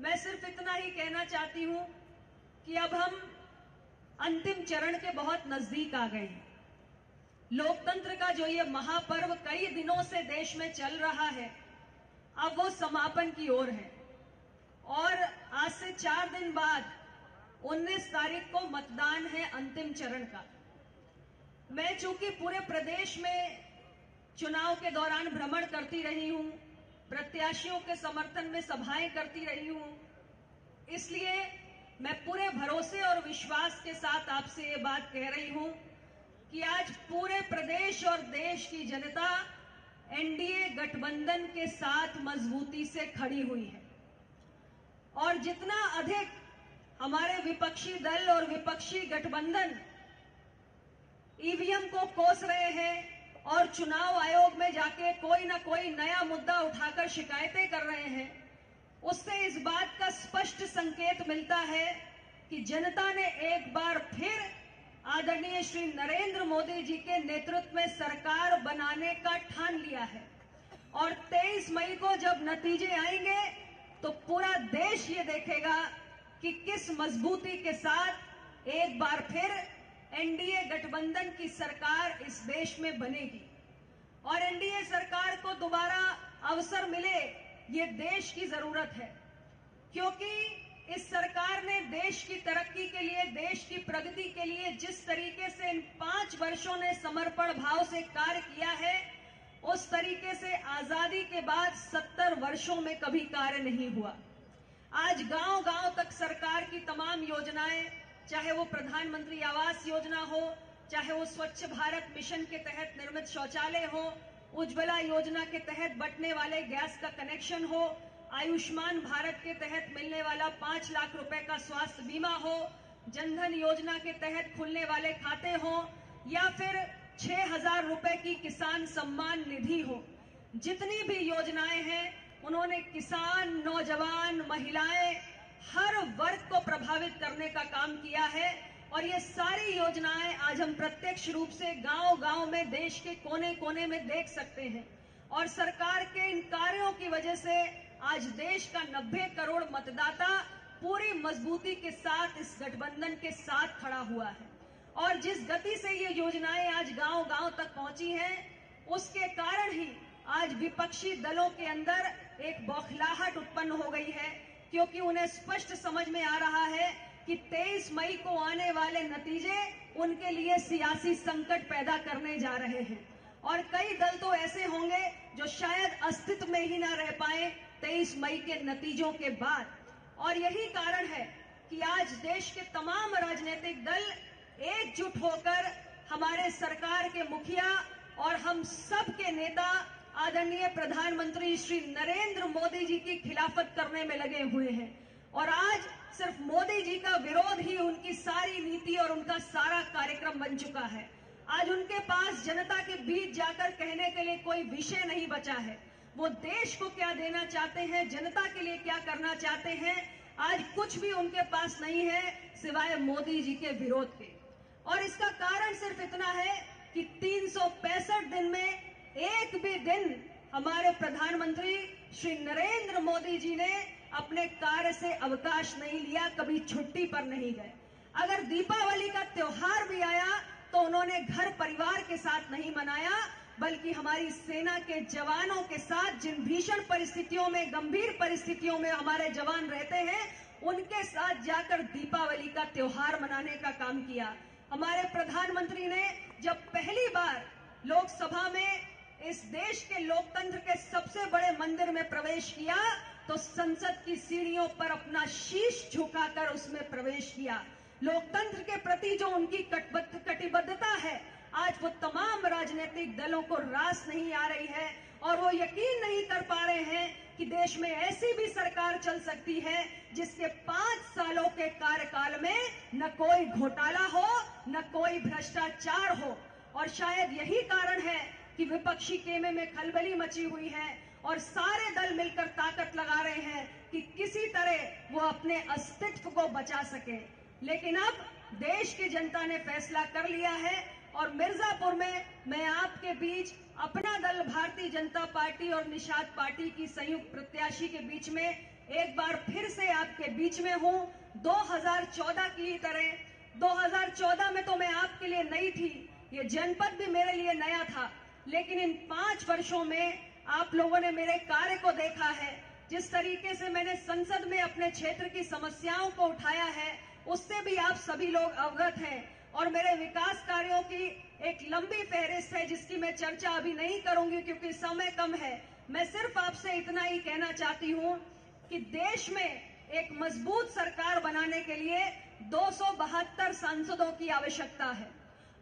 मैं सिर्फ़ इतना ही कहना चाहती हूँ कि अब हम अंतिम चरण के बहुत नज़दीक आ गए हैं। लोकतंत्र का जो ये महापर्व कई दिनों से देश में चल रहा है, अब वो समापन की ओर है। और आज से चार दिन बाद 19 तारीख को मतदान है अंतिम चरण का। मैं चूँकि पूरे प्रदेश में चुनाव के दौरान भ्रमण करती रही हूँ प्रत्याशियों के समर्थन में सभाएँ करती रही हूँ। इसलिए मैं पूरे भरोसे और विश्वास के साथ आपसे ये बात कह रही हूँ कि आज पूरे प्रदेश और देश की जनता एनडीए गठबंधन के साथ मजबूती से खड़ी हुई है। और जितना अधिक हमारे विपक्षी दल और विपक्षी गठबंधन ईवीएम को कोस रहे हैं और चुनाव आयोग में जाके कोई ना कोई नया मुद्दा उठाकर शिकायतें कर रहे हैं। उससे इस बात का स्पष्ट संकेत मिलता है कि जनता ने एक बार फिर आदरणीय श्री नरेंद्र मोदी जी के नेतृत्व में सरकार बनाने का ठान लिया है। और 23 मई को जब नतीजे आएँगे तो पूरा देश ये देखेगा कि किस मजबूती के साथ एक बार फिर एनडीए गठबंधन की सरकार इस देश में बनेगी। और एनडीए सरकार को दोबारा अवसर मिले, ये देश की ज़रूरत है। क्योंकि इस सरकार ने देश की तरक्की के लिए, देश की प्रगति के लिए जिस तरीके से इन पाँच वर्षों ने समर्पण भाव से कार्य किया है, उस तरीके से आज़ादी के बाद सत्तर वर्षों में कभी कार्य नहीं हुआ। आज गाँव गाँव तक सरकार की तमाम योजनाएँ चाहे वो प्रधानमंत्री आवास योजना हो, चाहे वो स्वच्छ भारत मिशन के तहत निर्मित शौचालय हो, उज्ज्वला योजना के तहत बटने वाले गैस का कनेक्शन हो, आयुष्मान भारत के तहत मिलने वाला पाँच लाख रुपए का स्वास्थ्य बीमा हो, जनधन योजना के तहत खुलने वाले खाते हो, या फिर छह हज़ार रुपए की किसान सम्मान निधि हो। जितनी भी योजनाएँ हैं, उन्होंने किसान, नौजवान, महिलाएँ हर वर्ग को प्रभावित करने का काम किया है और ये सारी योजनाएँ आज हम प्रत्यक्ष रूप से गाँव गाँव में, देश के कोने कोने में देख सकते हैं। और सरकार के इन कार्यों की वजह से आज देश का 90 करोड़ मतदाता पूरी मजबूती के साथ इस गठबंधन के साथ खड़ा हुआ है। और जिस गति से ये योजनाएँ आज गाँव गाँव तक पहुँची हैं, उसके कारण ही आज विपक्षी दलों के अंदर एक बौखलाहट उत्पन्न हो गई है। क्योंकि उन्हें स्पष्ट समझ में आ रहा है कि 23 मई को आने वाले नतीजे उनके लिए सियासी संकट पैदा करने जा रहे हैं। और कई दल तो ऐसे होंगे जो शायद अस्तित्व में ही ना रह पाए 23 मई के नतीजों के बाद। और यही कारण है कि आज देश के तमाम राजनीतिक दल एकजुट होकर हमारे सरकार के मुखिया और हम सब के नेता आदरणीय प्रधानमंत्री श्री नरेंद्र मोदी जी की खिलाफत करने में लगे हुए हैं। और आज सिर्फ़ मोदी जी का विरोध ही उनकी सारी नीति और उनका सारा कार्यक्रम बन चुका है। आज उनके पास जनता के बीच जाकर कहने के लिए कोई विषय नहीं बचा है। वो देश को क्या देना चाहते हैं, जनता के लिए क्या करना चाहते हैं, आज कुछ भी उनके पास नहीं है सिवाय मोदी जी के विरोध के। और इसका कारण सिर्फ़ इतना है कि तीन सौ पैंसठ दिन में एक भी दिन हमारे प्रधानमंत्री श्री नरेंद्र मोदी जी ने अपने कार्य से अवकाश नहीं लिया, कभी छुट्टी पर नहीं गए। अगर दीपावली का त्योहार भी आया तो उन्होंने घर परिवार के साथ नहीं मनाया, बल्कि हमारी सेना के जवानों के साथ जिन भीषण परिस्थितियों में, गंभीर परिस्थितियों में हमारे जवान रहते हैं, उनके साथ जाकर दीपावली का त्योहार मनाने का काम किया। हमारे प्रधानमंत्री ने जब पहली बार लोकसभा में इस देश के लोकतंत्र के सबसे बड़े मंदिर में प्रवेश किया तो संसद की सीढ़ियों पर अपना शीश झुकाकर उसमें प्रवेश किया। लोकतंत्र के प्रति जो उनकी कटिबद्धता है, आज वो तमाम राजनीतिक दलों को रास नहीं आ रही है और वो यकीन नहीं कर पा रहे हैं कि देश में ऐसी भी सरकार चल सकती है जिसके पाँच सालों के कार्यकाल में न कोई घोटाला हो, न कोई भ्रष्टाचार हो। और शायद यही कारण है कि विपक्षी केमे में खलबली मची हुई है और सारे दल मिलकर ताकत लगा रहे हैं कि किसी तरह वो अपने अस्तित्व को बचा सके। लेकिन अब देश की जनता ने फैसला कर लिया है और मिर्जापुर में मैं आपके बीच अपना दल भारतीय जनता पार्टी और निषाद पार्टी की संयुक्त प्रत्याशी के बीच में एक बार फिर से आपके बीच में हूँ। 2014 की तरह। 2014 में तो मैं आपके लिए नई थी। ये जनपद भी मेरे लिए नया था। लेकिन इन पाँच वर्षों में आप लोगों ने मेरे कार्य को देखा है। जिस तरीके से मैंने संसद में अपने क्षेत्र की समस्याओं को उठाया है, उससे भी आप सभी लोग अवगत हैं और मेरे विकास कार्यों की एक लंबी फहरिस्त है, जिसकी मैं चर्चा अभी नहीं करूँगी क्योंकि समय कम है। मैं सिर्फ़ आपसे इतना ही कहना चाहती हूँ कि देश में एक मज़बूत सरकार बनाने के लिए दो सौ बहत्तर सांसदों की आवश्यकता है।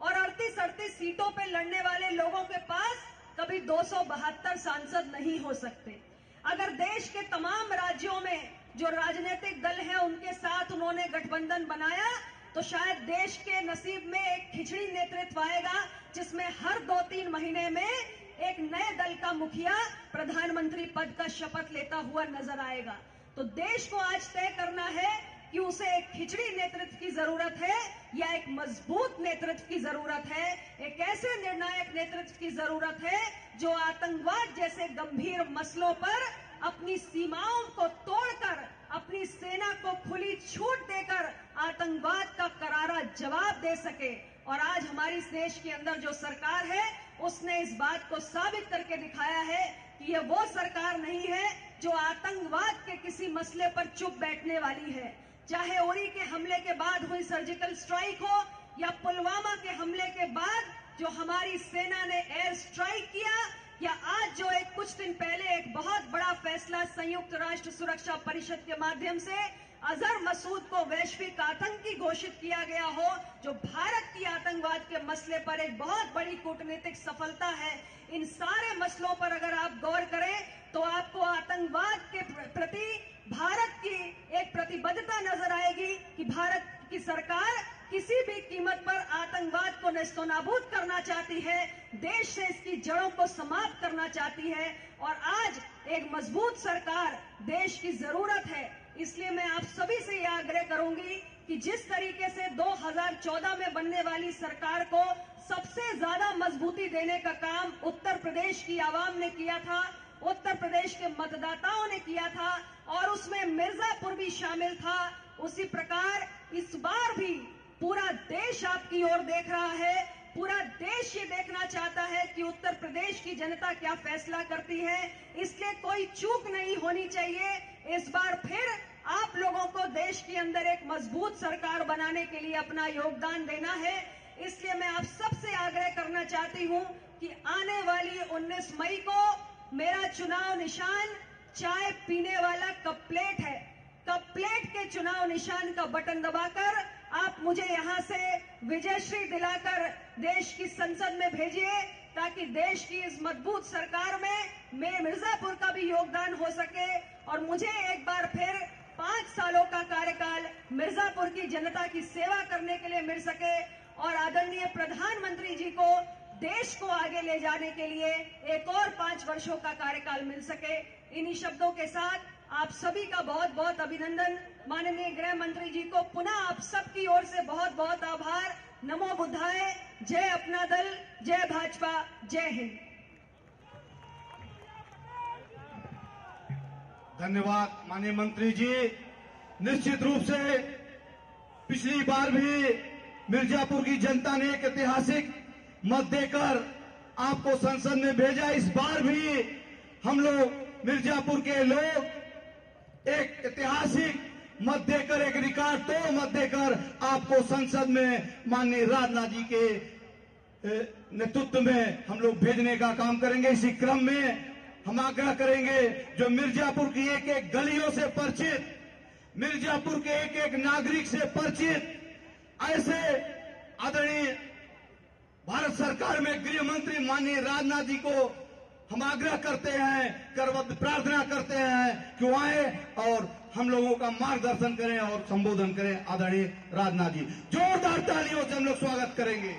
और अड़तीस अड़तीस सीटों पे लड़ने वाले लोगों के पास कभी दो सौ बहत्तर सांसद नहीं हो सकते। अगर देश के तमाम राज्यों में जो राजनीतिक दल हैं, उनके साथ उन्होंने गठबंधन बनाया तो शायद देश के नसीब में एक खिचड़ी नेतृत्व आएगा, जिसमें हर दो तीन महीने में एक नए दल का मुखिया प्रधानमंत्री पद का शपथ लेता हुआ नज़र आएगा। तो देश को आज तय करना है कि उसे एक खिचड़ी नेतृत्व की ज़रूरत है या एक मज़बूत नेतृत्व की ज़रूरत है, एक ऐसे निर्णायक नेतृत्व की ज़रूरत है जो आतंकवाद जैसे गंभीर मसलों पर अपनी सीमाओं को तोड़कर, अपनी सेना को खुली छूट देकर आतंकवाद का करारा जवाब दे सके। और आज हमारी देश के अंदर जो सरकार है, उसने इस बात को साबित करके दिखाया है कि ये वो सरकार नहीं है जो आतंकवाद के किसी मसले पर चुप बैठने वाली है। चाहे ओरी के हमले के बाद हुई सर्जिकल स्ट्राइक हो, या पुलवामा के हमले के बाद जो हमारी सेना ने एयर स्ट्राइक किया, या आज जो एक कुछ दिन पहले एक बहुत बड़ा फैसला संयुक्त राष्ट्र सुरक्षा परिषद के माध्यम से अजहर मसूद को वैश्विक आतंकी घोषित किया गया हो, जो भारत की आतंकवाद के मसले पर एक बहुत बड़ी कूटनीतिक सफलता है, इन सारे मसलों पर अगर आप गौर करें तो आपको आतंकवाद के प्रति भारत की एक प्रतिबद्धता नज़र आएगी कि भारत की सरकार किसी भी कीमत पर आतंकवाद को नस्तोनाबूद करना चाहती है, देश से इसकी जड़ों को समाप्त करना चाहती है और आज एक मज़बूत सरकार देश की ज़रूरत है। इसलिए मैं आप सभी से यह आग्रह करूँगी कि जिस तरीके से 2014 में बनने वाली सरकार को सबसे ज़्यादा मजबूती देने का काम उत्तर प्रदेश की आवाम ने किया था उत्तर प्रदेश के मतदाताओं ने किया था और उसमें मिर्जापुर भी शामिल था। उसी प्रकार इस बार भी पूरा देश आपकी ओर देख रहा है। पूरा देश ये देखना चाहता है कि उत्तर प्रदेश की जनता क्या फैसला करती है। इसलिए कोई चूक नहीं होनी चाहिए। इस बार फिर आप लोगों को देश के अंदर एक मज़बूत सरकार बनाने के लिए अपना योगदान देना है। इसलिए मैं आप सबसे आग्रह करना चाहती हूँ कि आने वाली 19 मई को मेरा चुनाव निशान चाय पीने वाला कप प्लेट है। कप प्लेट के चुनाव निशान का बटन दबाकर आप मुझे यहाँ से विजयश्री दिलाकर देश की संसद में भेजिए, ताकि देश की इस मज़बूत सरकार में मेरे मिर्जापुर का भी योगदान हो सके। और मुझे एक बार फिर पाँच सालों का कार्यकाल मिर्जापुर की जनता की सेवा करने के लिए मिल सके। और आदरणीय प्रधानमंत्री जी को देश को आगे ले जाने के लिए एक और पाँच वर्षों का कार्यकाल मिल सके। इन्हीं शब्दों के साथ आप सभी का बहुत बहुत अभिनंदन। माननीय गृह मंत्री जी को पुनः आप सबकी ओर से बहुत बहुत आभार। नमो बुद्धाए जय अपना दल। जय भाजपा। जय हिंद। धन्यवाद माननीय मंत्री जी। निश्चित रूप से पिछली बार भी मिर्जापुर की जनता ने एक ऐतिहासिक मत देकर आपको संसद में भेजा। इस बार भी हम लोग मिर्जापुर के लोग एक ऐतिहासिक मत देकर, एक रिकॉर्ड तो मत देकर आपको संसद में माननीय राजनाथ जी के नेतृत्व में हम लोग भेजने का काम करेंगे। इसी क्रम में हम आग्रह करेंगे जो मिर्जापुर की एक एक गलियों से परिचित, मिर्जापुर के एक एक नागरिक से परिचित, ऐसे आदरणीय भारत सरकार में गृह मंत्री माननीय राजनाथ जी को हम आग्रह करते हैं करवत प्रार्थना करते हैं कि आए और हम लोगों का मार्गदर्शन करें और संबोधन करें। आदरणीय राजनाथ जी, जोरदार तालियों से हम लोग स्वागत करेंगे।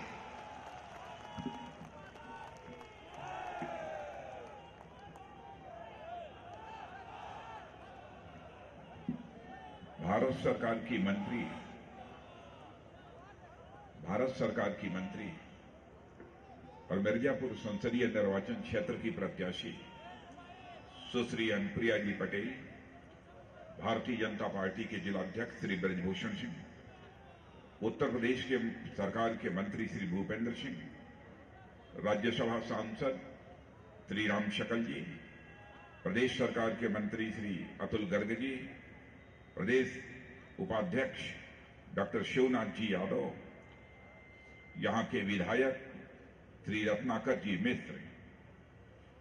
भारत सरकार की मंत्री, भारत सरकार की मंत्री। और मिर्जापुर संसदीय निर्वाचन क्षेत्र की प्रत्याशी सुश्री अनुप्रिया जी पटेल, भारतीय जनता पार्टी के जिलाध्यक्ष श्री ब्रजभूषण सिंह, उत्तर प्रदेश के सरकार के मंत्री श्री भूपेंद्र सिंह, राज्यसभा सांसद श्री राम शकल जी, प्रदेश सरकार के मंत्री श्री अतुल गर्ग जी, प्रदेश उपाध्यक्ष डॉक्टर शिवनाथ जी यादव, यहाँ के विधायक श्री रत्नाकर जी मिश्र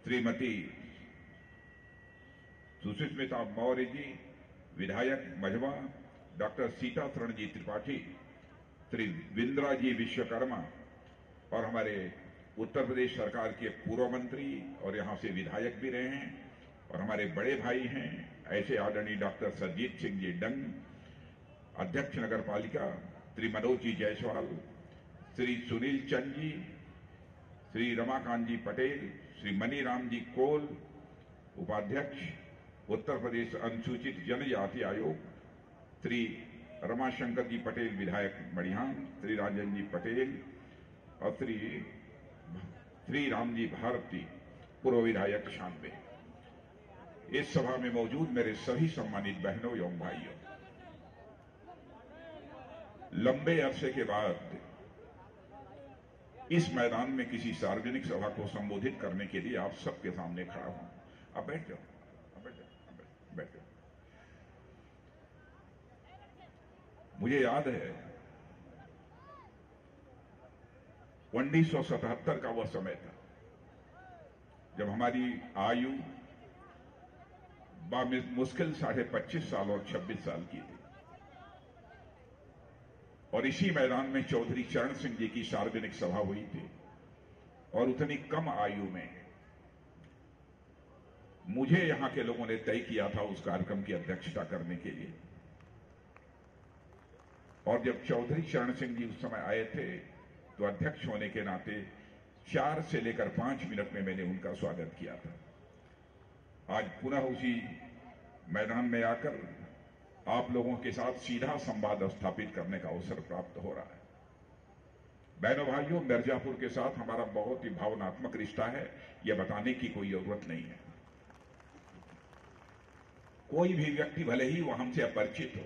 श्रीमती सुष्मिता मौर्य जी, विधायक मझवा डॉक्टर सीता शरण जी त्रिपाठी, श्री विंद्रा जी विश्वकर्मा और हमारे उत्तर प्रदेश सरकार के पूर्व मंत्री और यहाँ से विधायक भी रहे हैं और हमारे बड़े भाई हैं, ऐसे आदरणीय डॉक्टर सरजीत सिंह जी डंग, अध्यक्ष नगर पालिका श्री मनोज जी जायसवाल, श्री सुनील चंद जी श्री रमाकांत जी पटेल, श्री मनीराम जी कोल, उपाध्यक्ष, उत्तर प्रदेश अनुसूचित जनजाति आयोग, श्री रमाशंकर जी पटेल, विधायक मणिहान श्री राजन जी पटेल और श्री श्री राम जी भारती, पूर्व विधायक शानवे। इस सभा में मौजूद मेरे सभी सम्मानित बहनों एवं भाइयों, लंबे अरसे के बाद इस मैदान में किसी सार्वजनिक सभा को संबोधित करने के लिए आप सबके सामने खड़ा हूँ। अब बैठ जाओ। बैठ जाओ। बैठ जाओ। मुझे याद है, उन्नीस सौ सतहत्तर का वह समय था, जब हमारी आयु मुश्किल साढ़े पच्चीस साल और छब्बीस साल की थी। और इसी मैदान में चौधरी चरण सिंह जी की सार्वजनिक सभा हुई थी और उतनी कम आयु में मुझे यहाँ के लोगों ने तय किया था उस कार्यक्रम की अध्यक्षता करने के लिए। और जब चौधरी चरण सिंह जी उस समय आए थे तो अध्यक्ष होने के नाते चार से लेकर पाँच मिनट में मैंने उनका स्वागत किया था। आज पुनः उसी मैदान में आकर आप लोगों के साथ सीधा संवाद स्थापित करने का अवसर प्राप्त हो रहा है। बहनों भाइयों, मिर्जापुर के साथ हमारा बहुत ही भावनात्मक रिश्ता है, यह बताने की कोई ज़रूरत नहीं है। कोई भी व्यक्ति भले ही वह हमसे अपरिचित हो,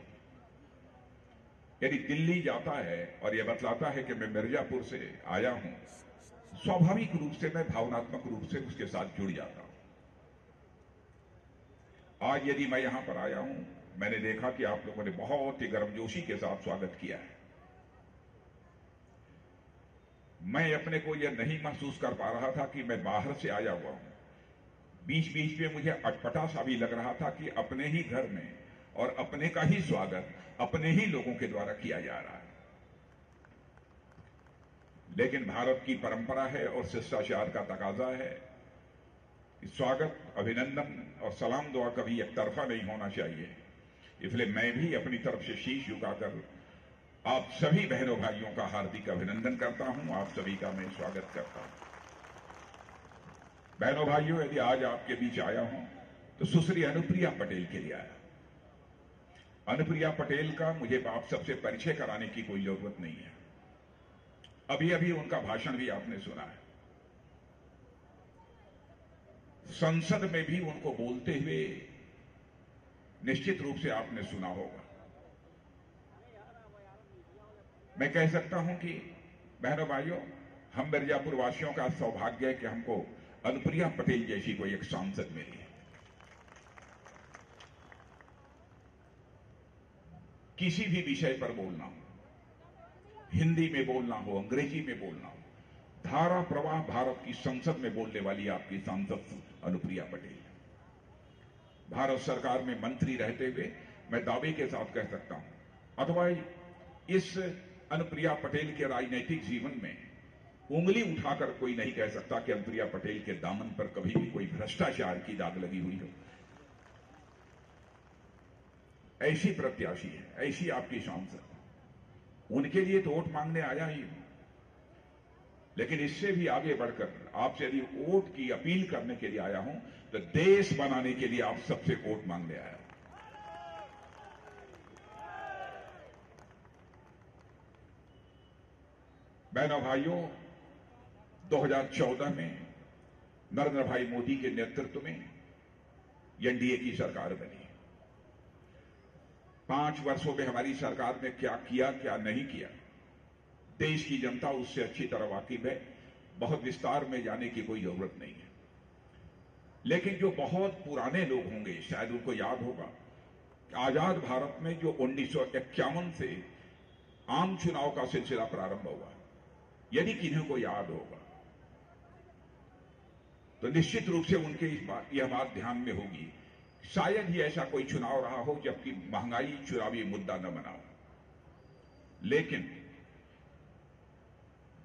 यदि दिल्ली जाता है और यह बतलाता है कि मैं मिर्जापुर से आया हूँ, स्वाभाविक रूप से मैं भावनात्मक रूप से उसके साथ जुड़ जाता हूँ। आज यदि मैं यहाँ पर आया हूँ मैंने देखा कि आप लोगों ने बहुत ही गर्मजोशी के साथ स्वागत किया है। मैं अपने को यह नहीं महसूस कर पा रहा था कि मैं बाहर से आया हुआ हूँ। बीच बीच में मुझे अटपटा सा भी लग रहा था कि अपने ही घर में और अपने का ही स्वागत अपने ही लोगों के द्वारा किया जा रहा है। लेकिन भारत की परंपरा है और शिष्टाचार का तकाजा है। स्वागत, अभिनंदन और सलाम दुआ कभी एक तरफा नहीं होना चाहिए। इसलिए मैं भी अपनी तरफ़ से शीश झुकाकर आप सभी बहनों भाइयों का हार्दिक अभिनंदन करता हूँ। आप सभी का मैं स्वागत करता हूँ। बहनों भाइयों, यदि आज आपके बीच आया हूँ तो सुश्री अनुप्रिया पटेल के लिए आया। अनुप्रिया पटेल का मुझे आप सबसे परिचय कराने की कोई ज़रूरत नहीं है। अभी अभी उनका भाषण भी आपने सुना है। संसद में भी उनको बोलते हुए निश्चित रूप से आपने सुना होगा। मैं कह सकता हूँ कि, बहनों भाइयों, हम मिर्जापुर वासियों का सौभाग्य है कि हमको अनुप्रिया पटेल जैसी कोई एक सांसद मिली है। किसी भी विषय पर बोलना हो, हिंदी में बोलना हो, अंग्रेज़ी में बोलना हो, धारा प्रवाह भारत की संसद में बोलने वाली आपकी सांसद अनुप्रिया पटेल। भारत सरकार में मंत्री रहते हुए मैं दावे के साथ कह सकता हूँ। अथवा इस अनुप्रिया पटेल के राजनीतिक जीवन में उंगली उठाकर कोई नहीं कह सकता कि अनुप्रिया पटेल के दामन पर कभी भी कोई भ्रष्टाचार की दाग लगी हुई हो। ऐसी प्रत्याशी है, ऐसी आपकी सांसद। उनके लिए तो वोट मांगने आया ही हूँ। लेकिन इससे भी आगे बढ़कर, आपसे यदि वोट की अपील करने के लिए आया हूँ तो देश बनाने के लिए आप सबसे वोट मांगने आया हूँ। बहनों भाइयों 2014 में नरेंद्र भाई मोदी के नेतृत्व में एनडीए की सरकार बनी। पाँच वर्षों में हमारी सरकार ने क्या किया, क्या नहीं किया देश की जनता उससे अच्छी तरह वाकिफ है। बहुत विस्तार में जाने की कोई ज़रूरत नहीं है। लेकिन जो बहुत पुराने लोग होंगे, शायद उनको याद होगा, आज़ाद भारत में जो उन्नीस सौ इक्यावन से आम चुनाव का सिलसिला प्रारंभ हुआ, यदि किन्हीं को याद होगा तो निश्चित रूप से उनके इस बात, यह बात ध्यान में होगी। शायद ही ऐसा कोई चुनाव रहा हो, जबकि महँगाई चुनावी मुद्दा न बना हो। लेकिन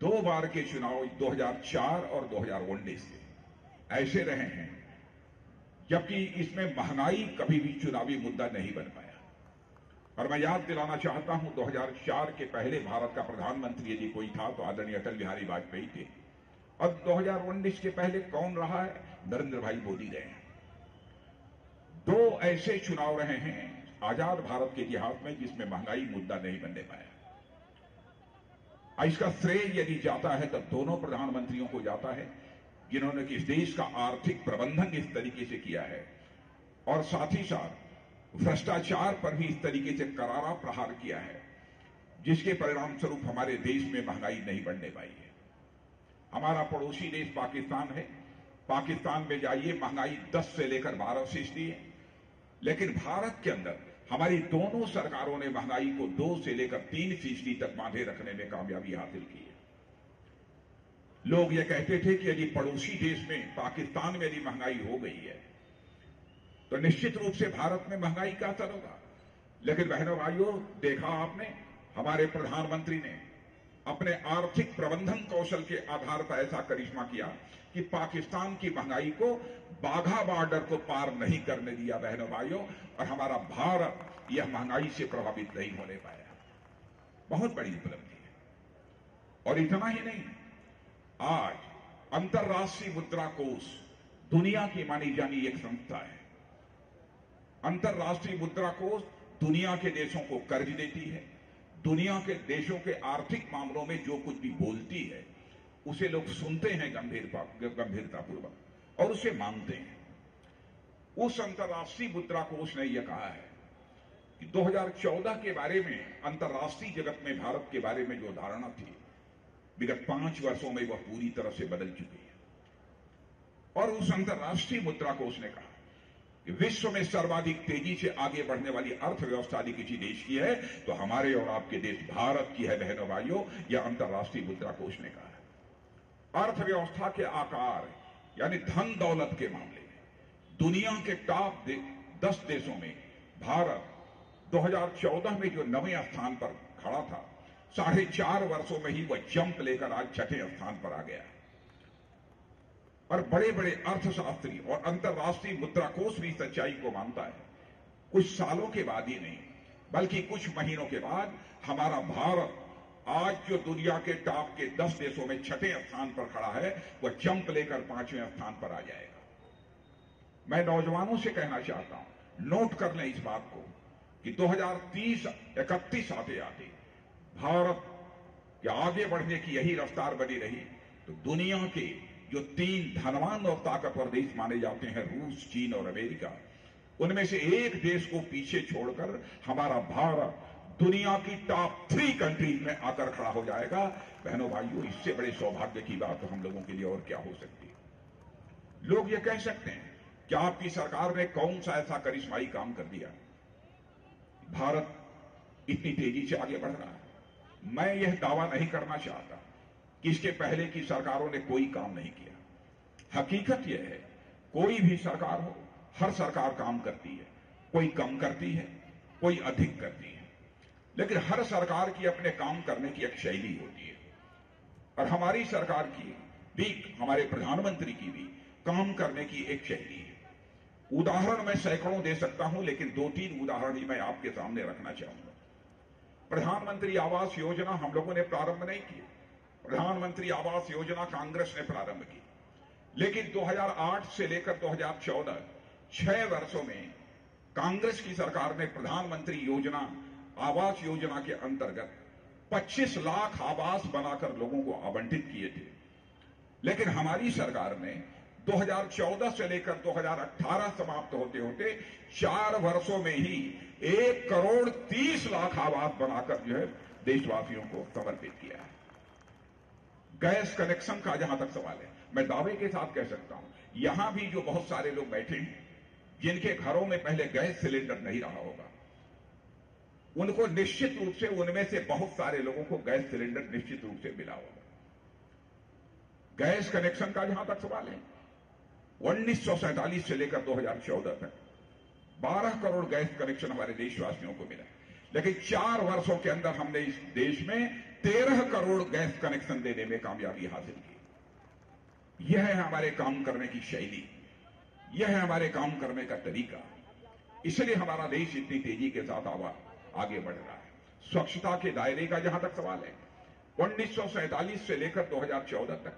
दो बार के चुनाव 2004 और 2019 के ऐसे रहे हैं, जबकि इसमें महँगाई कभी भी चुनावी मुद्दा नहीं बन पाया। और मैं याद दिलाना चाहता हूँ 2004 के पहले भारत का प्रधानमंत्री यदि कोई था तो आदरणीय अटल बिहारी वाजपेयी थे। और 2019 के पहले कौन रहा है? नरेंद्र भाई मोदी रहे हैं। दो ऐसे चुनाव रहे हैं, आज़ाद भारत के इतिहास में, जिसमें महँगाई मुद्दा नहीं बनने पाया। इसका श्रेय यदि जाता है, तब दोनों प्रधानमंत्रियों को जाता है, जिन्होंने कि इस देश का आर्थिक प्रबंधन इस तरीके से किया है। और साथ ही साथ, भ्रष्टाचार पर भी इस तरीके से करारा प्रहार किया है, जिसके परिणाम स्वरूप हमारे देश में महँगाई नहीं बढ़ने पाई है। हमारा पड़ोसी देश पाकिस्तान है। पाकिस्तान में जाइए, महँगाई 10 से लेकर 12 फ़ीसदी है। लेकिन भारत के अंदर हमारी दोनों सरकारों ने महँगाई को दो से लेकर तीन फ़ीसदी तक बांधे रखने में कामयाबी हासिल की है। लोग ये कहते थे कि यदि पड़ोसी देश में पाकिस्तान में यदि महँगाई हो गई है तो निश्चित रूप से भारत में महँगाई का असर होगा। लेकिन बहनों भाइयों, देखा आपने, हमारे प्रधानमंत्री ने अपने आर्थिक प्रबंधन कौशल के आधार पर ऐसा करिश्मा किया कि पाकिस्तान की महँगाई को बाघा बॉर्डर को पार नहीं करने दिया बहनों भाइयों, और हमारा भारत यह महँगाई से प्रभावित नहीं होने पाया। बहुत बड़ी उपलब्धि है। और इतना ही नहीं, आज अंतर्राष्ट्रीय मुद्रा कोष दुनिया की मानी जानी एक संस्था है। अंतर्राष्ट्रीय मुद्रा कोष दुनिया के देशों को कर्ज देती है। दुनिया के देशों के आर्थिक मामलों में जो कुछ भी बोलती है उसे लोग सुनते हैं गंभीरता, गंभीरतापूर्वक, और उसे मानते हैं। उस अंतर्राष्ट्रीय मुद्रा कोष ने यह कहा है कि 2014 के बारे में, अंतर्राष्ट्रीय जगत में, भारत के बारे में जो धारणा थी, विगत पाँच वर्षों में वह पूरी तरह से बदल चुकी है। और उस अंतर्राष्ट्रीय मुद्रा कोष ने कहा कि विश्व में सर्वाधिक तेज़ी से आगे बढ़ने वाली अर्थव्यवस्था यदि किसी देश की है तो हमारे और आपके देश भारत की है, बहनों भाइयों, यह अंतर्राष्ट्रीय मुद्रा कोष ने कहा अर्थव्यवस्था के आकार यानी धन दौलत के मामले में दुनिया के टॉप दे, दस देशों में भारत 2014 में जो नवे स्थान पर खड़ा था साढ़े चार वर्षों में ही वह जंप लेकर आज छठे स्थान पर आ गया। और बड़े बड़े अर्थशास्त्री और अंतर्राष्ट्रीय मुद्रा कोष भी सच्चाई को मानता है। कुछ सालों के बाद ही नहीं बल्कि कुछ महीनों के बाद हमारा भारत आज जो दुनिया के टॉप के दस देशों में छठे स्थान पर खड़ा है, वह जंप लेकर पाँचवें स्थान पर आ जाएगा। मैं नौजवानों से कहना चाहता हूँ, नोट कर लें इस बात को कि 2030 इकतीस आते आते भारत के आगे बढ़ने की यही रफ्तार बनी रही तो दुनिया के जो तीन धनवान और ताकतवर देश माने जाते हैं, रूस, चीन और अमेरिका, उनमें से एक देश को पीछे छोड़कर हमारा भारत दुनिया की टॉप थ्री कंट्रीज़ में आकर खड़ा हो जाएगा। बहनों भाइयों, इससे बड़े सौभाग्य की बात हम लोगों के लिए और क्या हो सकती है? लोग ये कह सकते हैं कि आपकी सरकार ने कौन सा ऐसा करिश्माई काम कर दिया? भारत इतनी तेज़ी से आगे बढ़ रहा है। मैं यह दावा नहीं करना चाहता कि इसके पहले की सरकारों ने कोई काम नहीं किया। हकीकत यह है, कोई भी सरकार हो, हर सरकार काम करती है। कोई कम करती है, कोई अधिक करती है। लेकिन हर सरकार की अपने काम करने की एक शैली होती है। और हमारी सरकार की भी, हमारे प्रधानमंत्री की भी काम करने की एक शैली है। उदाहरण मैं सैकड़ों दे सकता हूँ, लेकिन दो तीन उदाहरण ही मैं आपके सामने रखना चाहूँगा। प्रधानमंत्री आवास योजना हम लोगों ने प्रारंभ नहीं की प्रधानमंत्री आवास योजना कांग्रेस ने प्रारंभ की। लेकिन 2008 से लेकर 2014 छह वर्षों में कांग्रेस की सरकार ने प्रधानमंत्री योजना आवास योजना के अंतर्गत 25 लाख आवास बनाकर लोगों को आवंटित किए थे। लेकिन हमारी सरकार ने 2014 से लेकर 2018 समाप्त होते होते चार वर्षों में ही एक करोड़ तीस लाख आवास बनाकर जो है देशवासियों को समर्पित किया है। गैस कनेक्शन का जहाँ तक सवाल है, मैं दावे के साथ कह सकता हूँ, यहाँ भी जो बहुत सारे लोग बैठे हैं, जिनके घरों में पहले गैस सिलेंडर नहीं रहा होगा उनको निश्चित रूप से उनमें से बहुत सारे लोगों को गैस सिलेंडर निश्चित रूप से मिला होगा। गैस कनेक्शन का जहाँ तक सवाल है। उन्नीस सौ सैंतालीस से लेकर 2014 तक 12 करोड़ गैस कनेक्शन हमारे देशवासियों को मिला। लेकिन चार वर्षों के अंदर हमने इस देश में 13 करोड़ गैस कनेक्शन देने में कामयाबी हासिल की। यह है हमारे काम करने की शैली। यह है हमारे काम करने का तरीका। इसलिए हमारा देश इतनी तेज़ी के साथ आवा आगे बढ़ रहा है। स्वच्छता के दायरे का जहाँ तक सवाल है उन्नीस से लेकर 2014 तक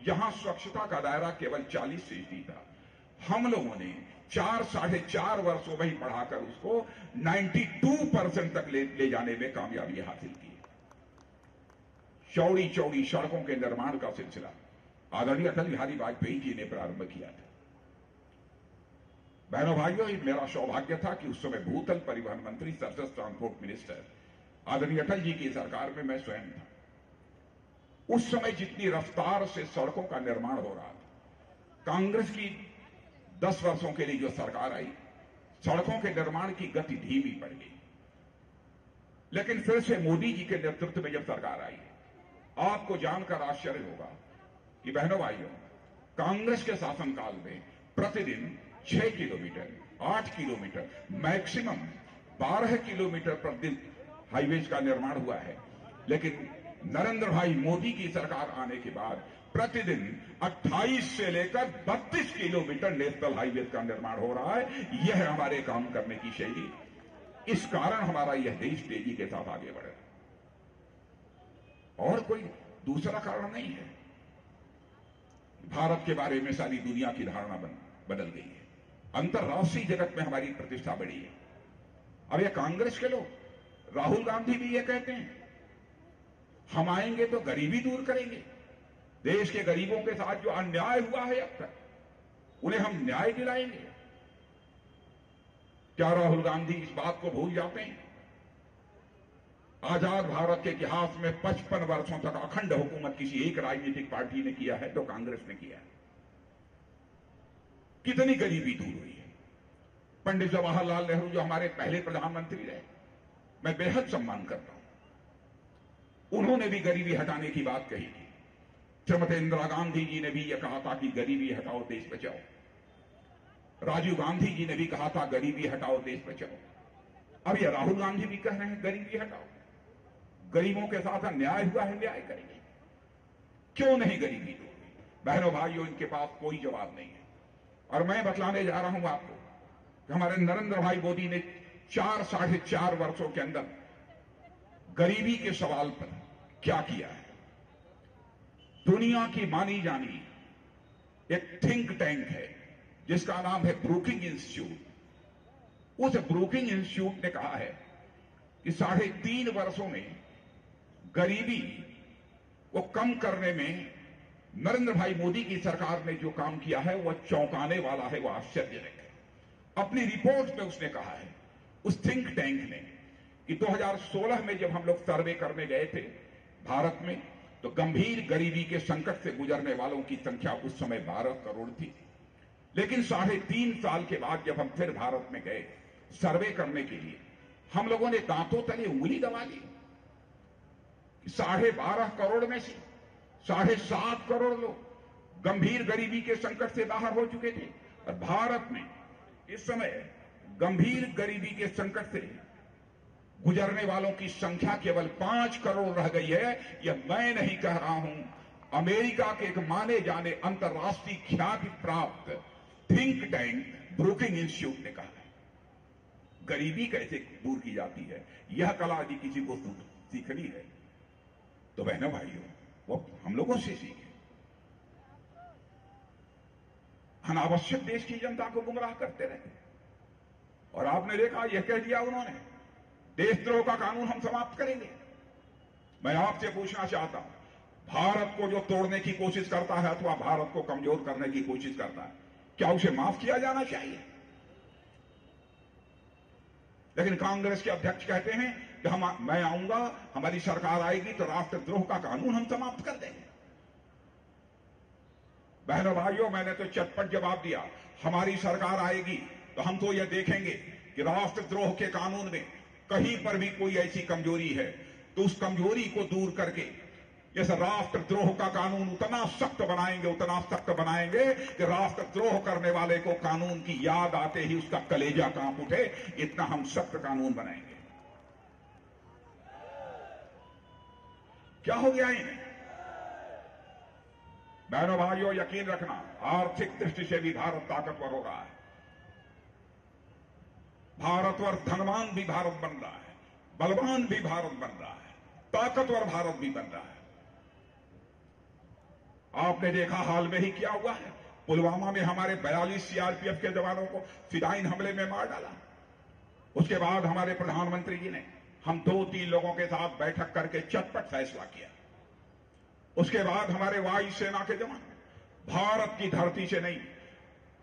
यहाँ स्वच्छता का दायरा केवल 40 फ़ीसदी था। हम लोगों ने चार साढ़े चार वर्षों में ही बढ़ाकर उसको 92 परसेंट तक ले, ले जाने में कामयाबी हासिल की। चौड़ी चौड़ी सड़कों के निर्माण का सिलसिला आदरणीय अटल बिहारी वाजपेयी जी ने प्रारंभ किया था। बहनों भाइयों मेरा सौभाग्य था कि उस समय भूतल परिवहन मंत्री सरफेस ट्रांसपोर्ट मिनिस्टर आदरणीय अटल जी की सरकार में मैं स्वयं था। उस समय जितनी रफ्तार से सड़कों का निर्माण हो रहा था, कांग्रेस की दस वर्षों के लिए जो सरकार आई, सड़कों के निर्माण की गति धीमी पड़ गई। लेकिन फिर से मोदी जी के नेतृत्व में जब सरकार आई, आपको जानकर आश्चर्य होगा कि बहनों, भाइयों, कांग्रेस के शासनकाल में प्रतिदिन छह किलोमीटर, आठ किलोमीटर, मैक्सिमम बारह किलोमीटर प्रतिदिन हाईवेज का निर्माण हुआ है। लेकिन नरेंद्र भाई मोदी की सरकार आने के बाद प्रतिदिन 28 से लेकर 32 किलोमीटर नेशनल हाईवे का निर्माण हो रहा है। यह हमारे काम करने की शैली। इस कारण हमारा यह देश तेज़ी के साथ आगे बढ़। और कोई दूसरा कारण नहीं है। भारत के बारे में सारी दुनिया की धारणा बदल गई है। अंतर्राष्ट्रीय जगत में हमारी प्रतिष्ठा बढ़ी है। अब ये कांग्रेस के लोग, राहुल गांधी भी ये कहते हैं, हम आएँगे तो गरीबी दूर करेंगे। देश के गरीबों के साथ जो अन्याय हुआ है अब तक, उन्हें हम न्याय दिलाएँगे। क्या राहुल गांधी इस बात को भूल जाते हैं? आज़ाद भारत के इतिहास में 55 वर्षों तक अखंड हुकूमत किसी एक राजनीतिक पार्टी ने किया है तो कांग्रेस ने किया है। कितनी गरीबी दूर हुई है। पंडित जवाहरलाल नेहरू जो हमारे पहले प्रधानमंत्री रहे, मैं बेहद सम्मान करता हूँ। उन्होंने भी गरीबी हटाने की बात कही थी। श्रीमती इंदिरा गांधी जी ने भी यह कहा था कि गरीबी हटाओ, देश बचाओ। राजीव गांधी जी ने भी कहा था, गरीबी हटाओ, देश बचाओ। अब यह राहुल गांधी भी कह रहे हैं, गरीबी हटाओ। गरीबों के साथ अन्याय हुआ है, न्याय करेंगे। क्यों नहीं गरीबी दूर बहनों, भाइयों, इनके पास कोई जवाब नहीं है। और मैं बतलाने जा रहा हूँ आपको कि हमारे नरेंद्र भाई मोदी ने चार, साढ़े चार वर्षों के अंदर गरीबी के सवाल पर क्या किया है? दुनिया की मानी जानी एक थिंक टैंक है, जिसका नाम है ब्रूकिंग इंस्टीट्यूट उस ब्रूकिंग इंस्टीट्यूट ने कहा है कि साढ़े तीन वर्षों में गरीबी को कम करने में नरेंद्र भाई मोदी की सरकार ने जो काम किया है, वह चौंकाने वाला है, वह आश्चर्यजनक है। अपनी रिपोर्ट में उसने कहा है, उस थिंक टैंक ने कि 2016 में जब हम लोग सर्वे करने गए थे भारत में तो गंभीर गरीबी के संकट से गुजरने वालों की संख्या उस समय 12 करोड़ थी। लेकिन साढ़े तीन साल के बाद जब हम फिर भारत में गए सर्वे करने के लिए, हम लोगों ने दांतों तले उंगली दबा ली। साढ़े बारह करोड़ में से साढ़े सात करोड़ लोग गंभीर गरीबी के संकट से बाहर हो चुके थे और भारत में इस समय गंभीर गरीबी के संकट से गुजरने वालों की संख्या केवल पाँच करोड़ रह गई है। यह मैं नहीं कह रहा हूँ। अमेरिका के एक माने जाने अंतर्राष्ट्रीय ख्याति प्राप्त थिंक टैंक ब्रुकिंग इंस्टीट्यूट ने कहा है। गरीबी कैसे दूर की जाती है? यह कला यदि किसी को सीखनी है। तो बहनों, भाइयों वो हम लोगों से सीखे अनावश्यक देश की जनता को गुमराह करते रहे। और आपने देखा, यह कह दिया उन्होंने, देशद्रोह का कानून हम समाप्त करेंगे। मैं आपसे पूछना चाहता हूँ, भारत को जो तोड़ने की कोशिश करता है अथवा भारत को कमज़ोर करने की कोशिश करता है, क्या उसे माफ़ किया जाना चाहिए? लेकिन कांग्रेस के अध्यक्ष कहते हैं कि हम मैं आऊँगा, हमारी सरकार आएगी तो राष्ट्रद्रोह का कानून हम समाप्त कर देंगे। बहनों भाइयों, मैंने तो चटपट जवाब दिया, हमारी सरकार आएगी तो हम तो यह देखेंगे कि राष्ट्रद्रोह के कानून में कहीं पर भी कोई ऐसी कमज़ोरी है तो उस कमज़ोरी को दूर करके, जैसे राष्ट्रद्रोह का कानून उतना सख्त बनाएँगे, उतना सख्त बनाएँगे कि राष्ट्रद्रोह करने वाले को कानून की याद आते ही उसका कलेजा काँप उठे, इतना हम सख्त कानून बनाएँगे। क्या हो गया इन्हें? बहनों, भाइयों, यकीन रखना, आर्थिक दृष्टि से भी भारत ताकतवर हो रहा है भारतवर धनवान भी भारत बन रहा है, बलवान भी भारत बन रहा है, ताकतवर भारत भी बन रहा है। आपने देखा हाल में ही क्या हुआ है? पुलवामा में हमारे बयालीस सीआरपीएफ के जवानों को फिदाइन हमले में मार डाला। उसके बाद हमारे प्रधानमंत्री जी ने हम दो तीन लोगों के साथ बैठक करके चटपट फैसला किया। उसके बाद हमारे वायुसेना के जवान भारत की धरती से नहीं,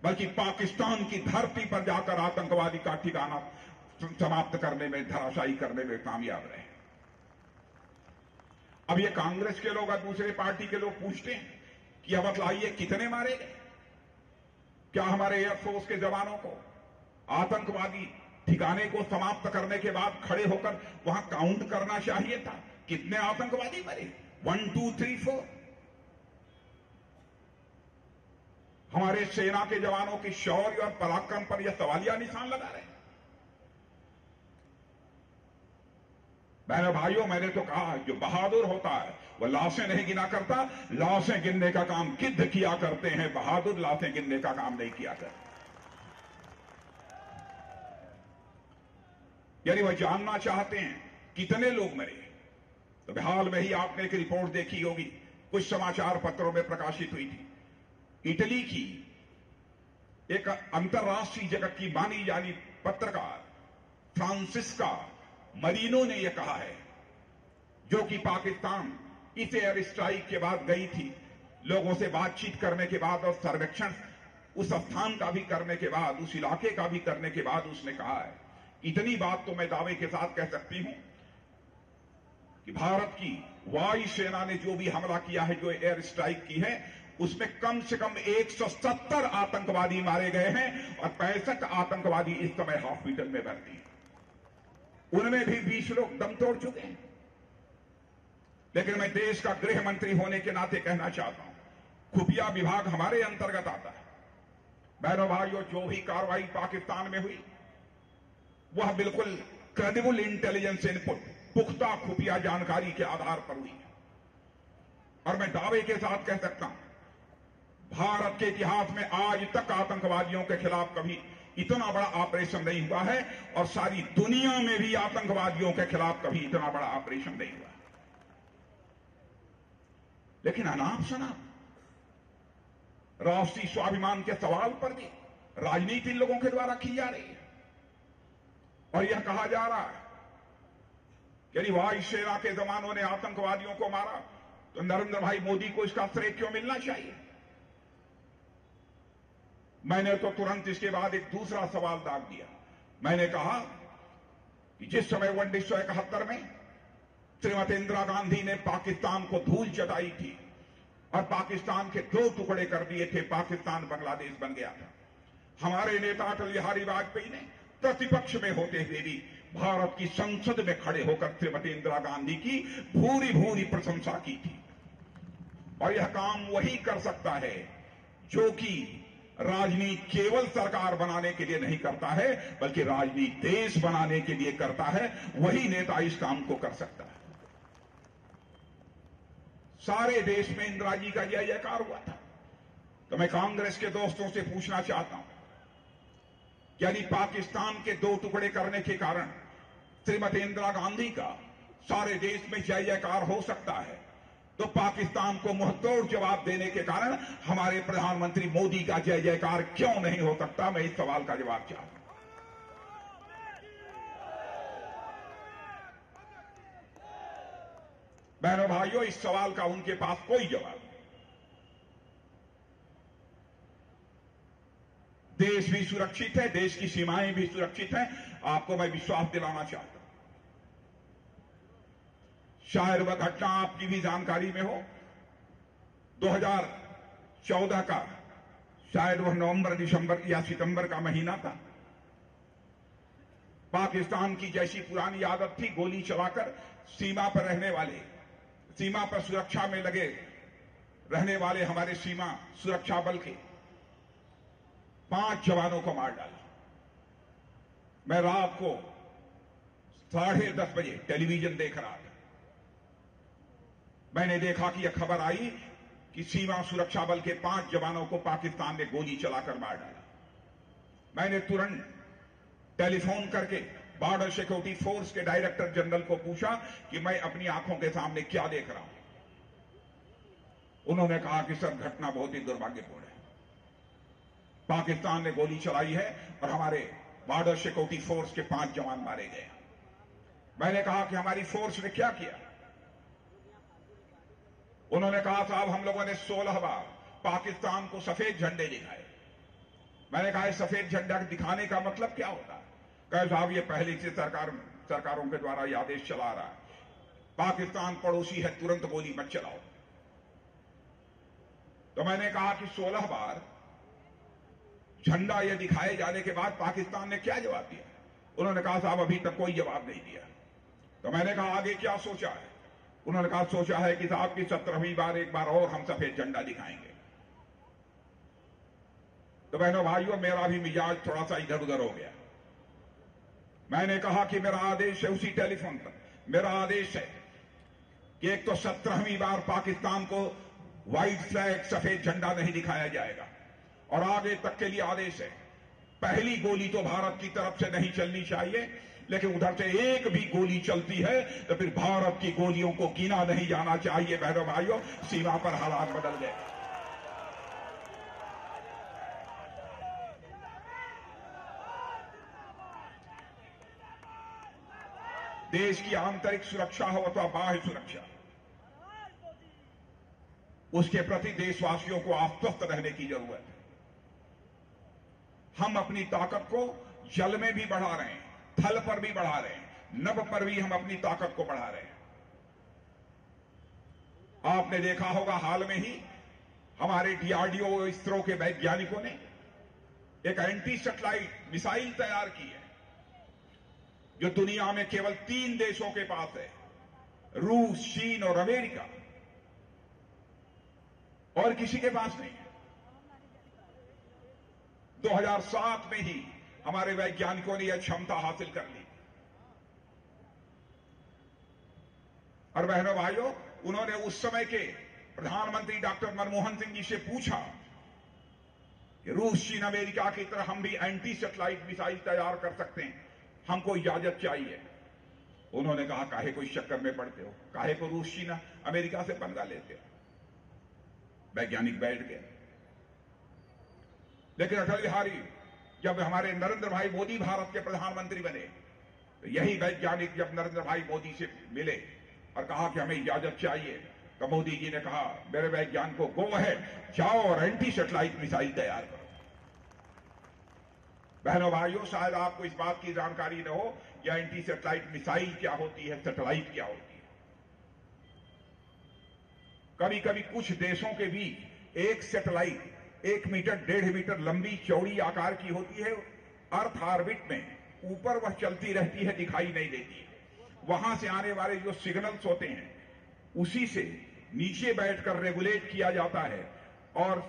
बल्कि पाकिस्तान की धरती पर जाकर आतंकवादी का ठिकाना समाप्त करने में, धराशायी करने में कामयाब रहे। अब ये कांग्रेस के लोग और दूसरे पार्टी के लोग पूछते हैं कि अब बतलाइए कितने मारे गए? क्या हमारे एयरफोर्स के जवानों को आतंकवादी ठिकाने को समाप्त करने के बाद खड़े होकर वहाँ काउंट करना चाहिए था। कितने आतंकवादी मरे? वन टू थ्री फोर हमारे सेना के जवानों की शौर्य और पराक्रम पर यह सवालिया निशान लगा रहे बहनों भाइयों, मैंने तो कहा, जो बहादुर होता है, वह लाशें नहीं गिना करता। लाशें गिनने का काम गिद्ध किया करते हैं। बहादुर लाशें गिनने का काम नहीं किया करते। यानी वह जानना चाहते हैं कितने लोग मरे तो हाल में ही आपने एक रिपोर्ट देखी होगी, कुछ समाचार पत्रों में प्रकाशित हुई थी। इटली की एक अंतर्राष्ट्रीय जगत की मानी जानी पत्रकार फ्रांसिस्का मरीनो ने यह कहा है, जो कि पाकिस्तान इस एयर स्ट्राइक के बाद गई थी। लोगों से बातचीत करने के बाद और सर्वेक्षण उस स्थान का भी करने के बाद, उस इलाके का भी करने के बाद उसने कहा है। इतनी बात तो मैं दावे के साथ कह सकती हूँ कि भारत की वायुसेना ने जो भी हमला किया है, जो एयर स्ट्राइक की है, उसमें कम से कम 170 आतंकवादी मारे गए हैं और पैंसठ आतंकवादी इस समय हॉस्पिटल में भर्ती हैं। उनमें भी 20 लोग दम तोड़ चुके हैं। लेकिन मैं देश का गृह मंत्री होने के नाते कहना चाहता हूँ, खुफिया विभाग हमारे अंतर्गत आता है। बहनों भाइयों, जो भी कार्रवाई पाकिस्तान में हुई वह बिल्कुल क्रेडिबल इंटेलिजेंस इनपुट पुख्ता खुफिया जानकारी के आधार पर हुई और मैं दावे के साथ कह सकता हूँ, भारत के इतिहास में आज तक आतंकवादियों के खिलाफ कभी इतना बड़ा ऑपरेशन नहीं हुआ है, और सारी दुनिया में भी आतंकवादियों के खिलाफ कभी इतना बड़ा ऑपरेशन नहीं हुआ लेकिन अनाप शनाप, राष्ट्रीय स्वाभिमान के सवाल पर भी राजनीति लोगों के द्वारा की जा रही है। और यह कहा जा रहा है यदि वाई वायुसेना के जवानों ने आतंकवादियों को मारा तो नरेंद्र भाई मोदी को इसका श्रेय क्यों मिलना चाहिए? मैंने तो तुरंत इसके बाद एक दूसरा सवाल दाग दिया। मैंने कहा कि जिस समय उन्नीस सौ इकहत्तर में श्रीमती इंदिरा गांधी ने पाकिस्तान को धूल चटाई थी और पाकिस्तान के दो टुकड़े कर दिए थे, पाकिस्तान बांग्लादेश बन गया था। हमारे नेता अटल बिहारी वाजपेयी ने प्रतिपक्ष में होते हुए भी भारत की संसद में खड़े होकर श्रीमती इंदिरा गांधी की भूरी भूरी प्रशंसा की थी। और यह काम वही कर सकता है जो कि राजनीति केवल सरकार बनाने के लिए नहीं करता है, बल्कि राजनीति देश बनाने के लिए करता है, वही नेता इस काम को कर सकता है। सारे देश में इंदिरा जी का जय जयकार हुआ था। तो मैं कांग्रेस के दोस्तों से पूछना चाहता हूँ यदि पाकिस्तान के दो टुकड़े करने के कारण श्रीमती इंदिरा गांधी का सारे देश में जय जयकार हो सकता है। तो पाकिस्तान को मुंहतोड़ जवाब देने के कारण हमारे प्रधानमंत्री मोदी का जय जयकार क्यों नहीं हो सकता? मैं इस सवाल का जवाब चाहता हूँ। बहनों, भाइयों, इस सवाल का उनके पास कोई जवाब देश भी सुरक्षित है, देश की सीमाएँ भी सुरक्षित हैं। आपको मैं विश्वास दिलाना चाहता हूँ। शायद वह घटना आपकी भी जानकारी में हो। 2014 का, शायद वह नवंबर, दिसंबर या सितंबर का महीना था। पाकिस्तान की जैसी पुरानी आदत थी, गोली चलाकर सीमा पर रहने वाले, सीमा पर सुरक्षा में लगे रहने वाले हमारे सीमा सुरक्षा बल के। पाँच जवानों को मार डाला। मैं रात को साढ़े दस बजे टेलीविज़न देख रहा था। मैंने देखा कि यह खबर आई कि सीमा सुरक्षा बल के पाँच जवानों को पाकिस्तान ने गोली चलाकर मार डाला। मैंने तुरंत टेलीफोन करके बॉर्डर सिक्योरिटी फोर्स के डायरेक्टर जनरल को पूछा कि मैं अपनी आँखों के सामने क्या देख रहा हूँ। उन्होंने कहा कि सर, घटना बहुत ही दुर्भाग्यपूर्ण पाकिस्तान ने गोली चलाई है और हमारे बॉर्डर सिक्योरिटी फोर्स के पाँच जवान मारे गए। मैंने कहा कि हमारी फोर्स ने क्या किया? उन्होंने कहा, साहब, हम लोगों ने सोलह बार पाकिस्तान को सफ़ेद झंडे दिखाए। मैंने कहा सफ़ेद झंडा दिखाने का मतलब क्या होता? है कहे, साहब, ये पहले से सरकार, सरकारों के द्वारा यह आदेश चला रहा है। पाकिस्तान पड़ोसी है, तुरंत गोली मत चलाओ। तो मैंने कहा कि 16 बार झंडा ये दिखाए जाने के बाद पाकिस्तान ने क्या जवाब दिया? उन्होंने कहा, साहब, अभी तक कोई जवाब नहीं दिया। तो मैंने कहा, आगे क्या सोचा है? उन्होंने कहा, सोचा है कि साहब की सत्रहवीं बार एक बार और हम सफ़ेद झंडा दिखाएँगे। तो बहनों, भाइयों, मेरा भी मिजाज थोड़ा सा इधर उधर हो गया। मैंने कहा कि मेरा आदेश है उसी टेलीफोन पर। मेरा आदेश है कि एक तो सत्रहवीं बार पाकिस्तान को व्हाइट फ्लैग सफ़ेद झंडा नहीं दिखाया जाएगा। और आगे तक के लिए आदेश है। पहली गोली तो भारत की तरफ़ से नहीं चलनी चाहिए, लेकिन उधर से एक भी गोली चलती है तो फिर भारत की गोलियों को गिना नहीं जाना चाहिए, बहनों भाइयों। सीमा पर हालात बदल गए। देश की आंतरिक सुरक्षा हो अथवा बाह्य सुरक्षा, उसके प्रति देशवासियों को आश्वस्त रहने की ज़रूरत है। हम अपनी ताकत को जल में भी बढ़ा रहे हैं, थल पर भी बढ़ा रहे हैं, नभ पर भी हम अपनी ताकत को बढ़ा रहे हैं। आपने देखा होगा हाल में ही हमारे डीआरडीओ इसरो के वैज्ञानिकों ने एक एंटी सेटेलाइट मिसाइल तैयार की है, जो दुनिया में केवल तीन देशों के पास है, रूस, चीन और अमेरिका। और किसी के पास नहीं है। 2007 में ही हमारे वैज्ञानिकों ने यह क्षमता हासिल कर ली। और बहनों भाइयों, उन्होंने उस समय के प्रधानमंत्री डॉक्टर मनमोहन सिंह जी से पूछा कि रूस चीन अमेरिका की तरह हम भी एंटी सेटेलाइट मिसाइल तैयार कर सकते हैं। हमको इजाज़त चाहिए। उन्होंने कहा, काहे को इस चक्कर में पड़ते हो? काहे को रूस चीन अमेरिका से पंगा लेते हो? वैज्ञानिक बैठ गए। लेकिन अटल बिहारी, जब हमारे नरेंद्र भाई मोदी भारत के प्रधानमंत्री बने तो यही वैज्ञानिक जब नरेंद्र भाई मोदी से मिले और कहा कि हमें इजाज़त चाहिए तो मोदी जी ने कहा, मेरे वैज्ञान को गो है, जाओ और एंटी सेटेलाइट मिसाइल तैयार करो. बहनों, भाइयों, शायद आपको इस बात की जानकारी न हो या एंटी सेटेलाइट मिसाइल क्या होती है सेटेलाइट क्या होती है। कभी कभी कुछ देशों के बीच एक सेटेलाइट एक मीटर, डेढ़ मीटर लंबी चौड़ी आकार की होती है, अर्थ ऑर्बिट में ऊपर वह चलती रहती है, दिखाई नहीं देती वहाँ से आने वाले जो सिग्नल्स होते हैं, उसी से नीचे बैठकर रेगुलेट किया जाता है और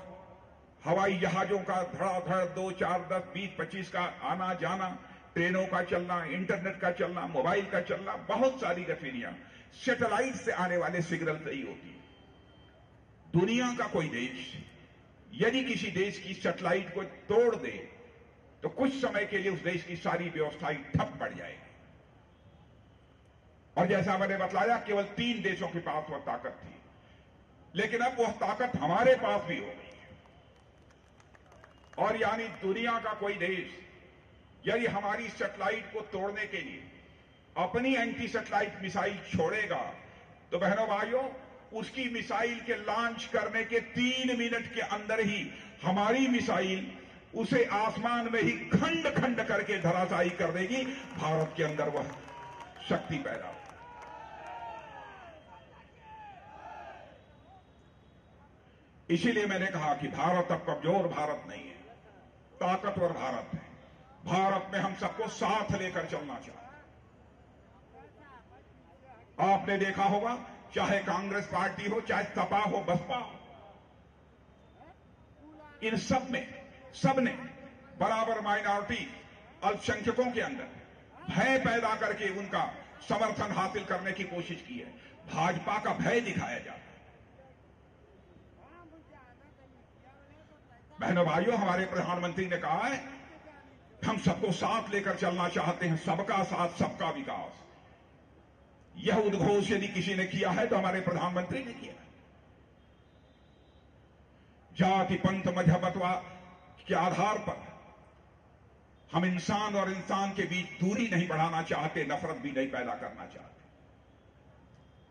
हवाई जहाजों का धड़ाधड़, दो चार दस, बीस, पच्चीस का आना जाना, ट्रेनों का चलना, इंटरनेट का चलना, मोबाइल का चलना, बहुत सारी गतिविधियाँ सैटेलाइट से आने वाले सिग्नल से ही होती दुनिया का कोई देश यदि किसी देश की सेटेलाइट को तोड़ दे तो कुछ समय के लिए उस देश की सारी व्यवस्थाएँ ठप पड़ जाएगी। और जैसा मैंने बतलाया केवल तीन देशों के पास वह ताकत थी। लेकिन अब वह ताकत हमारे पास भी हो गई और यानी दुनिया का कोई देश, यदि हमारी सेटेलाइट को तोड़ने के लिए अपनी एंटी सेटेलाइट मिसाइल छोड़ेगा तो बहनों भाइयों उसकी मिसाइल के लॉन्च करने के तीन मिनट के अंदर ही हमारी मिसाइल उसे आसमान में ही खंड खंड करके धराशायी कर देगी। भारत के अंदर वह शक्ति पैदा हो इसीलिए मैंने कहा कि भारत अब कमज़ोर भारत नहीं है, ताकतवर भारत है। भारत में हम सबको साथ लेकर चलना चाहिए। आपने देखा होगा चाहे कांग्रेस पार्टी हो, चाहे सपा हो, बसपा हो। इन सब में सबने बराबर माइनॉरिटी अल्पसंख्यकों के अंदर भय पैदा करके उनका समर्थन हासिल करने की कोशिश की है। भाजपा का भय दिखाया जाता है। बहनों, भाइयों, हमारे प्रधानमंत्री ने कहा है, हम सबको साथ लेकर चलना चाहते हैं, सबका साथ, सबका विकास। यह उद्घोष यदि किसी ने किया है तो हमारे प्रधानमंत्री ने किया जाति, पंथ मजहबतवा के आधार पर हम इंसान और इंसान के बीच दूरी नहीं बढ़ाना चाहते, नफरत भी नहीं पैदा करना चाहते।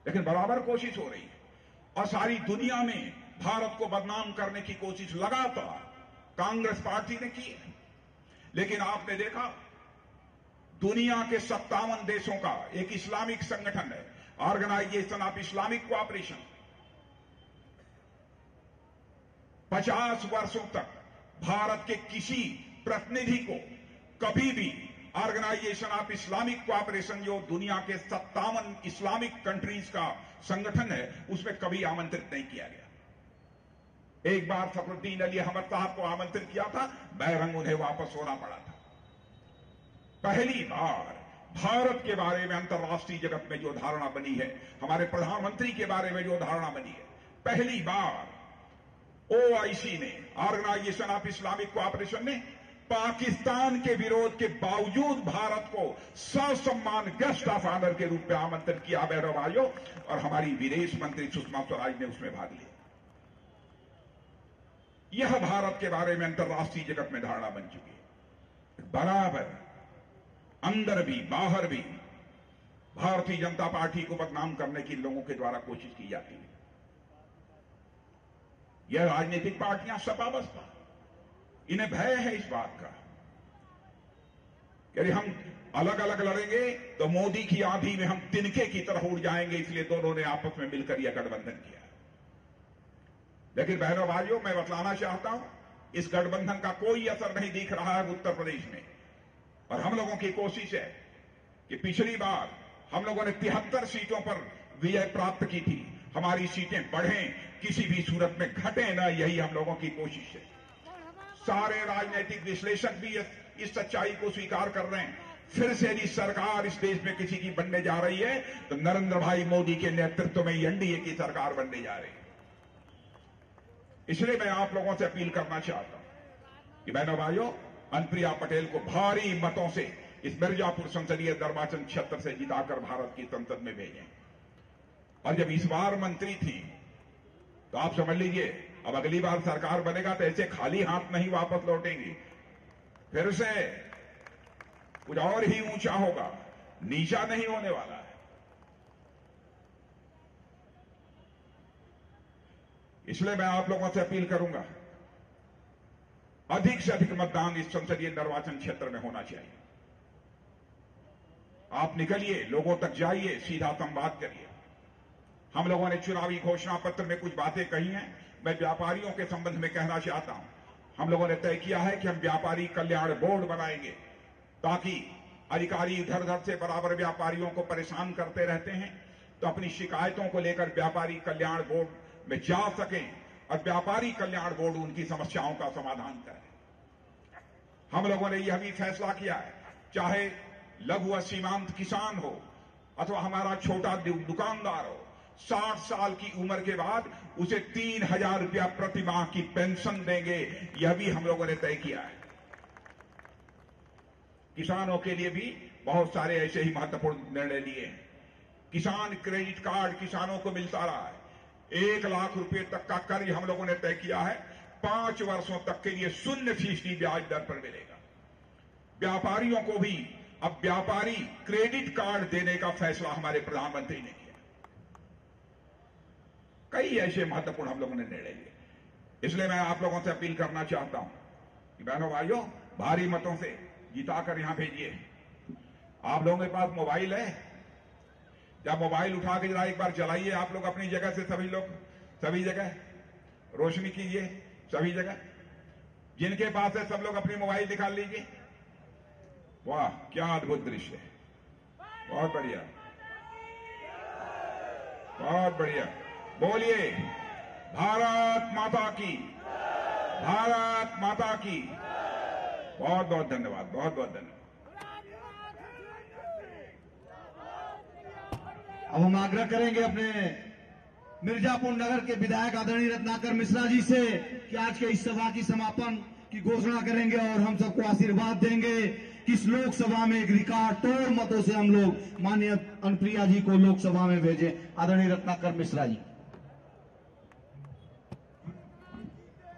लेकिन बराबर कोशिश हो रही है। और सारी दुनिया में भारत को बदनाम करने की कोशिश लगातार कांग्रेस पार्टी ने की है। लेकिन आपने देखा दुनिया के सत्तावन देशों का एक इस्लामिक संगठन है। Organisation of Islamic cooperation. पचास वर्षों तक भारत के किसी प्रतिनिधि को कभी भी ऑर्गेनाइजेशन ऑफ़ इस्लामिक कोऑपरेशन, जो दुनिया के सत्तावन इस्लामिक कंट्रीज़ का संगठन है, उसमें कभी आमंत्रित नहीं किया गया। एक बार फखरुद्दीन अली अहमद साहब को आमंत्रित किया था, बैरंग उन्हें वापस होना पड़ा था। पहली बार भारत के बारे में अंतर्राष्ट्रीय जगत में जो धारणा बनी है, हमारे प्रधानमंत्री के बारे में जो धारणा बनी है, पहली बार ओआईसी ने ऑर्गेनाइजेशन ऑफ़ इस्लामिक कोऑपरेशन ने पाकिस्तान के विरोध के बावजूद भारत को ससम्मान गेस्ट ऑफ़ ऑनर के रूप में आमंत्रित किया बैरो भाइयों, और हमारी विदेश मंत्री सुषमा स्वराज ने उसमें भाग लिया। यह भारत के बारे में अंतर्राष्ट्रीय जगत में धारणा बन चुकी है। बराबर अंदर भी, बाहर भी, भारतीय जनता पार्टी को बदनाम करने की लोगों के द्वारा कोशिश की जाती है। यह राजनीतिक पार्टियाँ सपा बसपा इन्हें भय है इस बात का। यदि हम अलग अलग लड़ेंगे तो मोदी की आधी में हम तिनके की तरह उड़ जाएँगे, इसलिए दोनों ने आपस में मिलकर यह गठबंधन किया। लेकिन बहनों, भाइयों, मैं बतलाना चाहता हूँ, इस गठबंधन का कोई असर नहीं दिख रहा है उत्तर प्रदेश में। और हम लोगों की कोशिश है कि पिछली बार हम लोगों ने तिहत्तर सीटों पर विजय प्राप्त की थी। हमारी सीटें बढ़ें, किसी भी सूरत में घटे ना, यही हम लोगों की कोशिश है। सारे राजनीतिक विश्लेषक भी इस सच्चाई को स्वीकार कर रहे हैं। फिर से यदि सरकार इस देश में किसी की बनने जा रही है तो नरेंद्र भाई मोदी के नेतृत्व में एनडीए की सरकार बनने जा रही है। इसलिए मैं आप लोगों से अपील करना चाहता हूँ कि बहनों भाइयों अनुप्रिया पटेल को भारी मतों से इस मिर्जापुर संसदीय निर्वाचन क्षेत्र से जिताकर भारत की संसद में भेजें। और जब इस बार मंत्री थी तो आप समझ लीजिए, अब अगली बार सरकार बनेगा तो ऐसे खाली हाथ नहीं वापस लौटेंगी। फिर से कुछ और ही ऊँचा होगा, नीचा नहीं होने वाला है। इसलिए मैं आप लोगों से अपील करूँगा अधिक से अधिक मतदान इस संसदीय निर्वाचन क्षेत्र में होना चाहिए। आप निकलिए, लोगों तक जाइए, सीधा संवाद करिए। हम लोगों ने चुनावी घोषणा पत्र में कुछ बातें कही हैं। मैं व्यापारियों के संबंध में कहना चाहता हूँ। हम लोगों ने तय किया है कि हम व्यापारी कल्याण बोर्ड बनाएँगे, ताकि अधिकारी इधर उधर से बराबर व्यापारियों को परेशान करते रहते हैं। तो अपनी शिकायतों को लेकर व्यापारी कल्याण बोर्ड में जा सकें। और व्यापारी कल्याण बोर्ड उनकी समस्याओं का समाधान करे। हम लोगों ने यह भी फैसला किया है, चाहे लघु व सीमांत किसान हो, अथवा हमारा छोटा दुकानदार हो, साठ साल की उम्र के बाद उसे तीन हज़ार रुपया प्रति माह की पेंशन देंगे, यह भी हम लोगों ने तय किया है। किसानों के लिए भी बहुत सारे ऐसे ही महत्वपूर्ण निर्णय लिए हैं। किसान क्रेडिट कार्ड किसानों को मिलता रहा है। एक लाख रुपए तक का कर्ज हम लोगों ने तय किया है। पाँच वर्षों तक के लिए शून्य फ़ीसदी ब्याज दर पर मिलेगा। व्यापारियों को भी अब व्यापारी क्रेडिट कार्ड देने का फैसला हमारे प्रधानमंत्री ने किया। कई ऐसे महत्वपूर्ण हम लोगों ने निर्णय लिए। इसलिए मैं आप लोगों से अपील करना चाहता हूँ कि बहनों भाइयों, भारी मतों से जिताकर यहाँ भेजिए। आप लोगों के पास मोबाइल है जब मोबाइल उठा के जरा एक बार चलाइए आप लोग अपनी जगह से, सभी लोग, सभी जगह। रोशनी कीजिए, सभी जगह। जिनके पास है, सब लोग अपनी मोबाइल निकाल लीजिए। वाह, क्या अद्भुत दृश्य है। बहुत बढ़िया। बहुत बढ़िया। बोलिए, भारत माता की, भारत माता की। बहुत बहुत धन्यवाद बहुत बहुत धन्यवाद। अब हम आग्रह करेंगे अपने मिर्जापुर नगर के विधायक आदरणीय रत्नाकर मिश्रा जी से कि आज के इस सभा की समापन की घोषणा करेंगे और हम सबको आशीर्वाद देंगे कि इस लोकसभा में एक रिकॉर्ड तोड़ मतों से हम लोग माननीय अनुप्रिया जी को लोकसभा में भेजे। आदरणीय रत्नाकर मिश्रा जी।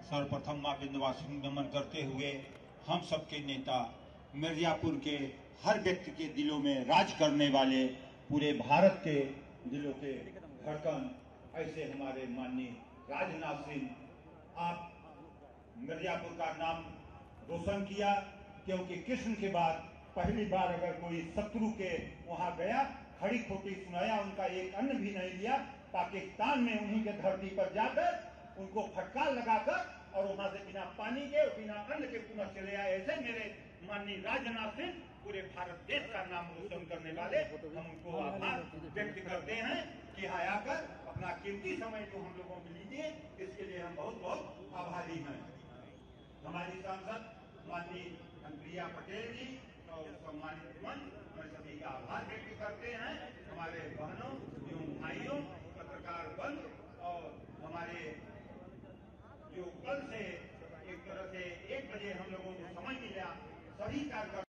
सर्वप्रथम माँ विंध्यवासिनी नमन करते हुए हम सबके नेता मिर्जापुर के हर व्यक्ति के दिलों में राज करने वाले पूरे भारत के दिलों के धड़कन ऐसे हमारे माननीय राजनाथ सिंह, आप मिर्जापुर का नाम रोशन किया, क्योंकि कृष्ण के बाद पहली बार अगर कोई शत्रु के वहाँ गया खड़ी खोटी सुनाया, उनका एक अन्न भी नहीं लिया, पाकिस्तान में उन्हीं के धरती पर जाकर उनको फटकार लगाकर और वहाँ से बिना पानी के बिना अन्न के पुनः चले आए, ऐसे मेरे माननीय राजनाथ सिंह पूरे भारत देश का नाम रोशन करने वाले हम उनको आभार व्यक्त करते हैं कि आकर अपना कीमती समय जो हम लोगों को लीजिए इसके लिए हम बहुत बहुत आभारी हैं। हमारी सांसद माननीय अनुप्रिया पटेल जी और सम्मानित मंच, मैं सभी का आभार व्यक्त करते हैं। हमारे बहनों एवं भाइयों, पत्रकार बंद और हमारे जो कल से एक तरह से एक बजे हम लोगों को समझ मिला, सभी कार्यक्रम